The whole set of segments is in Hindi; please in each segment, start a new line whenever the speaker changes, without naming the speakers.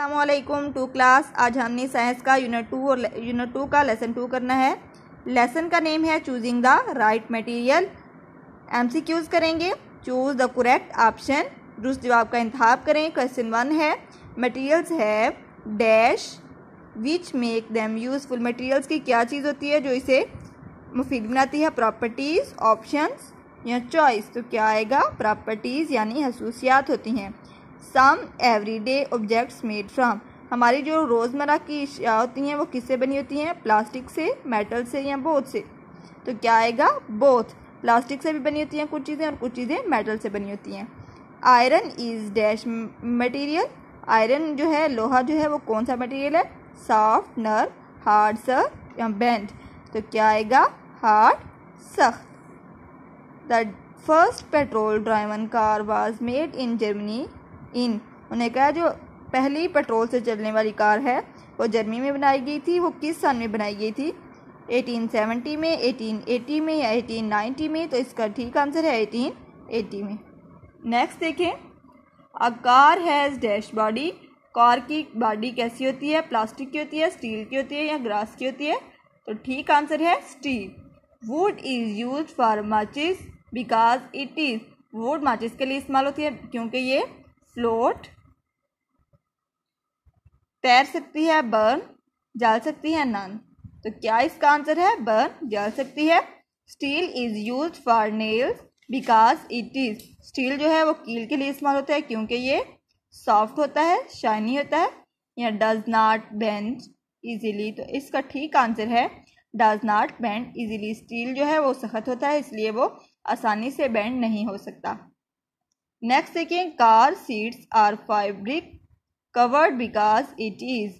असलकुम टू क्लास आज हमने साइंस का यूनिट टू और यूनिट टू का लेसन टू करना है। लेसन का नेम है choosing the right material MCQs करेंगे। चूज़ द करेक्ट ऑप्शन दुरुस्त जवाब का इंतखब करें क्वेश्चन वन है। मटेरियल्स है dash which make them useful materials की क्या चीज़ होती है जो इसे मुफीद बनाती है? प्रॉपर्टीज़ ऑप्शंस या चॉइस तो क्या आएगा? प्रॉपर्टीज़ यानी खसूसियात होती हैं। Some everyday objects made from हमारी जो रोज़मर्रा की अशिया होती हैं, वो किससे बनी होती हैं? प्लास्टिक से मेटल से या बोथ से। तो क्या आएगा? बोथ प्लास्टिक से भी बनी होती हैं कुछ चीज़ें और कुछ चीज़ें मेटल से बनी होती हैं। Iron is dash material iron जो है, लोहा जो है, वो कौन सा मटेरियल है? सॉफ्ट नर हार्ड सर या बेंड तो क्या आएगा? हार्ड सख्त. The first petrol driven car was made in Germany in. उन्हें कहा, जो पहली पेट्रोल से चलने वाली कार है, वो जर्मनी में बनाई गई थी, वो किस साल में बनाई गई थी? 1870 में 1880 में या 1890 में? तो इसका ठीक आंसर है 1880 में। नेक्स्ट देखें। A car has dash body car की बॉडी कैसी होती है? प्लास्टिक की होती है, स्टील की होती है या ग्रास की होती है? तो ठीक आंसर है steel. Wood is use for माचिस बिकॉज़ इट इज़ वुड माचिस के लिए इस्तेमाल होती है, क्योंकि ये फ्लोट, तैर सकती है बर्न, जल सकती है नन। तो क्या इसका आंसर है? बर्न, जल सकती है। Steel is use for nails because it is. Steel जो है वो कील के लिए इस्तेमाल होता है क्योंकि ये सॉफ्ट होता है, शाइनी होता है, या डज नॉट बेंड इजीली। तो इसका ठीक आंसर है, does not bend easily. Steel जो है वो सख्त होता है, इसलिए वो आसानी से बेंड नहीं हो सकता। नेक्स्ट देखिए car seats are fabric covered because it is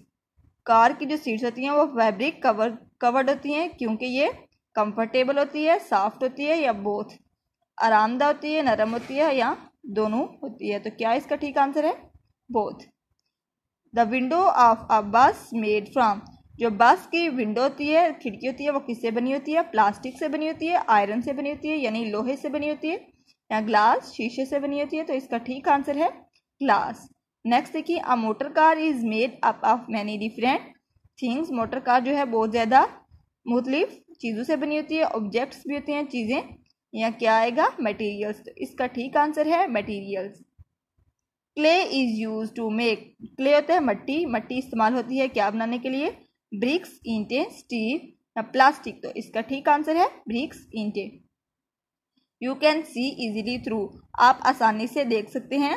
car की जो सीट्स होती हैं, वो फैब्रिक कवर कवर्ड होती हैं क्योंकि ये कंफर्टेबल होती है सॉफ्ट होती है या बोथ आरामदा होती है, नरम होती है या दोनों होती है। तो क्या इसका ठीक आंसर है? Both the window of a bus made from जो बस की विंडो होती है, खिड़की होती है, वो किससे बनी होती है? प्लास्टिक से बनी होती है आयरन से बनी होती है, यानी लोहे से बनी होती है। या ग्लास शीशे से बनी होती है तो इसका ठीक आंसर है ग्लास नेक्स्ट देखिए a motor car is made up of many different things motor car जो है, बहुत ज़्यादा मुख्तलिफ़ चीज़ों से बनी होती है ऑब्जेक्ट्स भी होती हैं, चीज़ें, या क्या आएगा? मटेरियल्स तो इसका ठीक आंसर है materials clay is use to make clay होता है मट्टी मट्टी इस्तेमाल होती है क्या बनाने के लिए? ब्रिक्स ईंटें स्टील या प्लास्टिक तो इसका ठीक आंसर है ब्रिक्स ईंटें you can see easily through आप आसानी से देख सकते हैं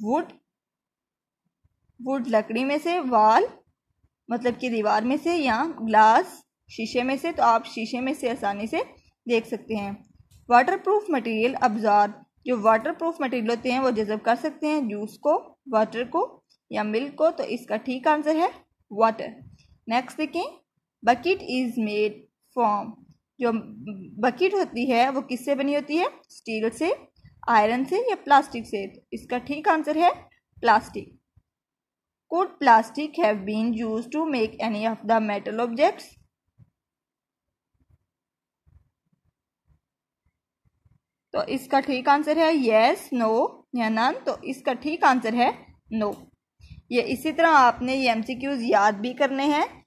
वुड वुड लकड़ी में से वाल मतलब कि दीवार में से या ग्लास शीशे में से तो आप शीशे में से आसानी से देख सकते हैं। वाटर प्रूफ मटीरियल अब्जॉर्ब जो वाटर प्रूफ मटीरियल होते हैं, वो जज़ब कर सकते हैं जूस को वाटर को या मिल्क को तो इसका ठीक आंसर है वाटर नेक्स्ट देखें बकेट इज़ मेड फॉर्म जो बकेट होती है, वो किससे बनी होती है? स्टील से, आयरन से या प्लास्टिक से? इसका ठीक आंसर है plastic. Could plastic have been use to make any of the metal objects तो इसका ठीक आंसर है यस नो या नन तो इसका ठीक आंसर है नो ये इसी तरह आपने ये एमसीक्यूज याद भी करने हैं।